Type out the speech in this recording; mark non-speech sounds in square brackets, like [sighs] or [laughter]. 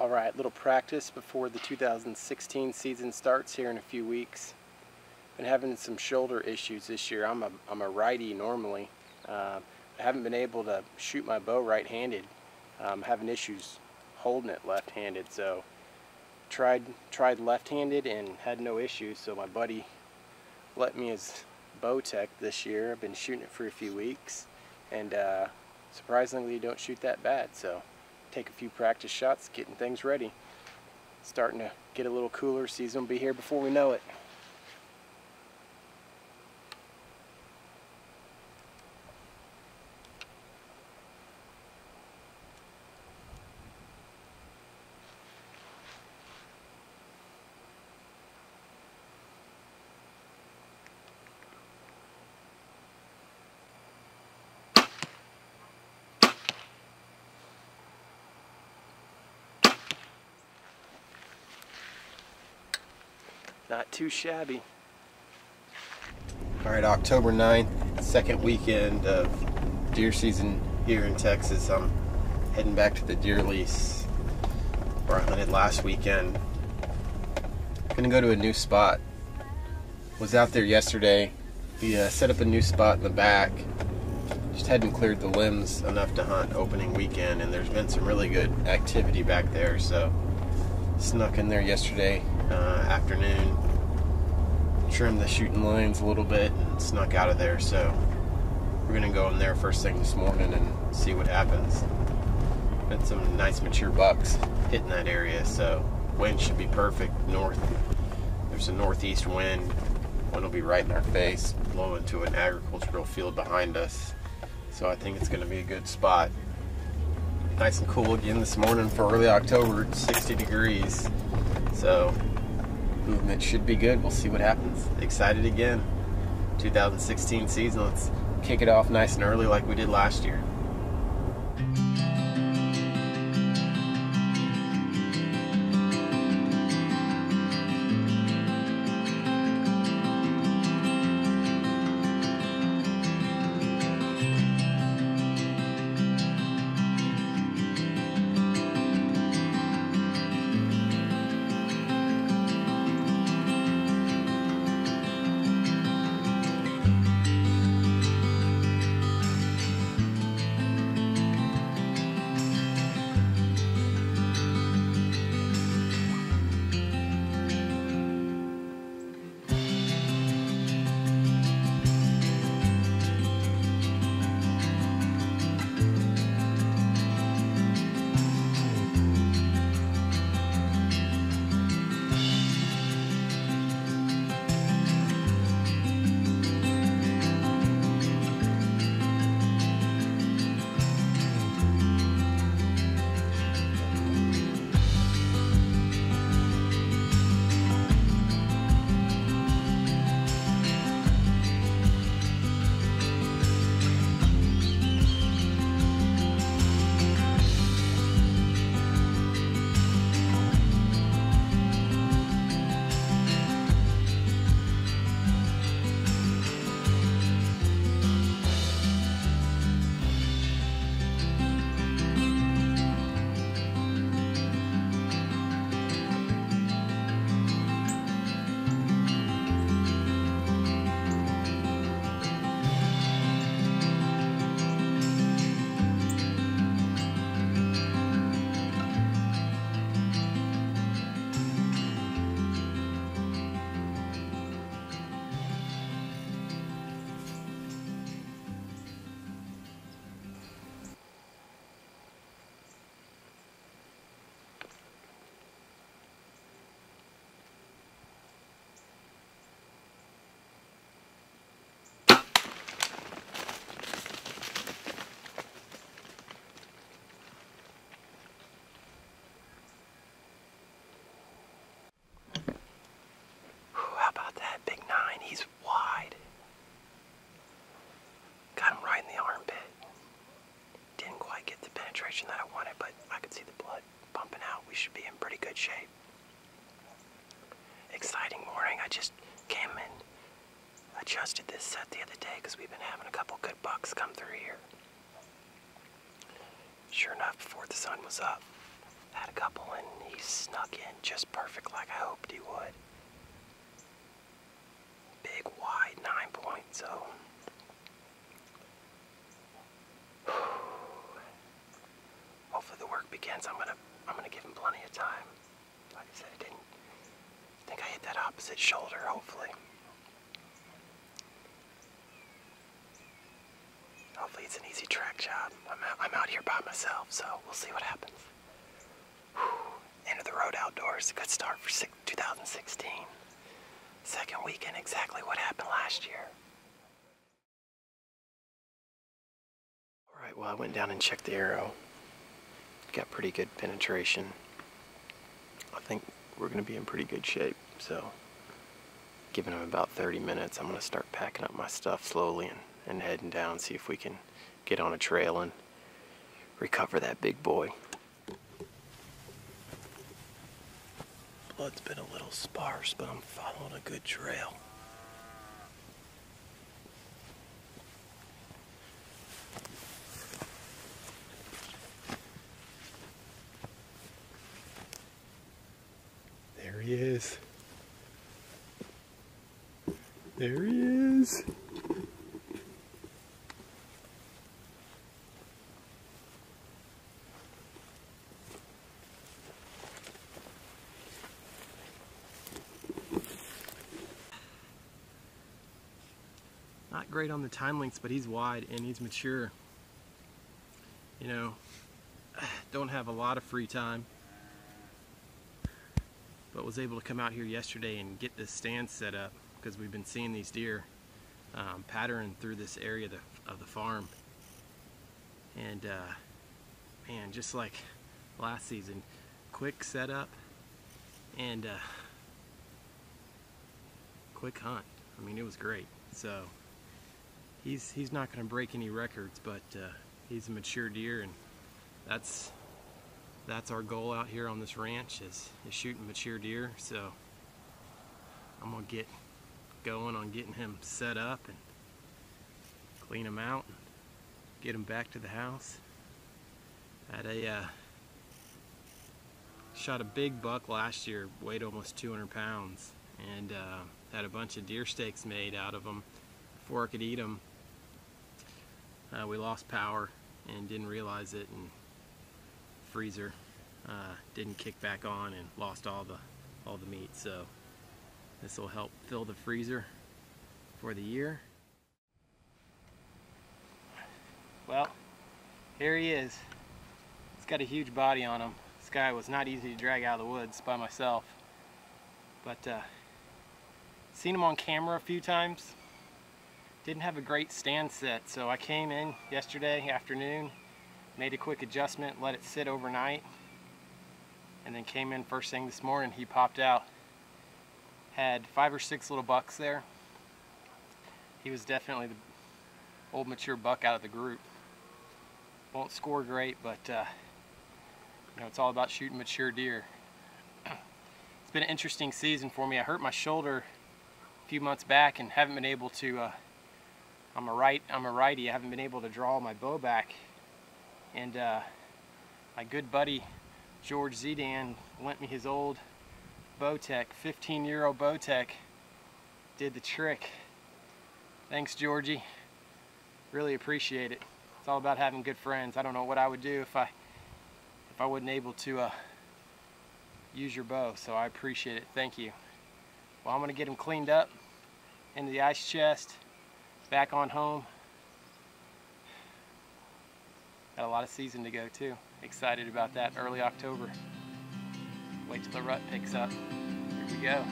Alright, little practice before the 2016 season starts here in a few weeks. Been having some shoulder issues this year. I'm a, I'm a righty normally. Uh, I haven't been able to shoot my bow right-handed. I'm having issues holding it left-handed, so tried tried left-handed and had no issues. So my buddy let me his Bowtech this year. I've been shooting it for a few weeks, and uh, surprisingly, don't shoot that bad. So take a few practice shots, getting things ready. Starting to get a little cooler. Season will be here before we know it. Not too shabby. All right, October 9th, second weekend of deer season here in Texas. I'm heading back to the deer lease where I hunted last weekend. Gonna go to a new spot. Was out there yesterday. We uh, set up a new spot in the back. Just hadn't cleared the limbs enough to hunt opening weekend, and there's been some really good activity back there. So snuck in there yesterday uh, afternoon, trimmed the shooting lines a little bit, and snuck out of there. So we're gonna go in there first thing this morning and see what happens. Got some nice mature bucks hitting that area, so wind should be perfect north. There's a northeast wind. Wind will be right in our face, blowing to an agricultural field behind us. So I think it's to be a good spot. Nice and cool again this morning for early October, 60 degrees. So movement should be good. We'll see what happens. Excited again. 2016 season. Let's kick it off nice and early like we did last year. Penetration that I wanted, but I could see the blood pumping out. We should be in pretty good shape. Exciting morning. I just came and adjusted this set the other day because we've been having a couple good bucks come through here. Sure enough, before the sun was up, Had a couple and he snuck in just perfect like I hoped he would. Big wide nine point so begins. I'm gonna I'm gonna give him plenty of time. Like I said, I didn't think I hit that opposite shoulder, hopefully. Hopefully it's an easy track job. I'm out, I'm out here by myself, so we'll see what happens. Whew. End of the road outdoors. A good start for 2016. Second weekend, exactly what happened last year. Alright, well I went down and checked the arrow. Got pretty good penetration. I think we're going to be in pretty good shape, so giving him about 30 minutes, I'm going to start packing up my stuff slowly and, and heading down, see if we can get on a trail and recover that big boy. Blood's been a little sparse, but I'm following a good trail. Is. There he is. Not great on the tine length, but he's wide and he's mature. You know, [sighs] don't have a lot of free time, but was able to come out here yesterday and get this stand set up because we've been seeing these deer um, pattern through this area of the, of the farm. And uh, man, just like last season, quick setup and uh, quick hunt. I mean, it was great. So he's he's not going to break any records, but uh, he's a mature deer, and that's that's our goal out here on this ranch is, is shooting mature deer. So I'm gonna get going on getting him set up and clean him out and get him back to the house. Had a uh, shot a big buck last year, weighed almost 200 pounds, and uh, had a bunch of deer steaks made out of them before I could eat them. Uh, we lost power and didn't realize it, and freezer uh, didn't kick back on and lost all the all the meat. So this will help fill the freezer for the year. Well, here he is. It's got a huge body on him. This guy was not easy to drag out of the woods by myself. But uh, seen him on camera a few times. Didn't have a great stand set, so I came in yesterday afternoon, made a quick adjustment, let it sit overnight, and then came in first thing this morning. He popped out. Had five or six little bucks there. He was definitely the old mature buck out of the group. Won't score great, but uh, you know it's all about shooting mature deer. [clears throat] it's been an interesting season for me. I hurt my shoulder a few months back and haven't been able to. Uh, I'm a right. I'm a righty. I haven't been able to draw my bow back, and uh, my good buddy George Zedan lent me his old Bowtech, 15 euro Bowtech. Did the trick. Thanks, Georgie. Really appreciate it. It's all about having good friends. I don't know what I would do if I if I wasn't able to uh, use your bow, so I appreciate it. Thank you. Well, I'm gonna get him cleaned up into the ice chest, back on home. Got a lot of season to go too. Excited about that early October. Wait till the rut picks up. Here we go.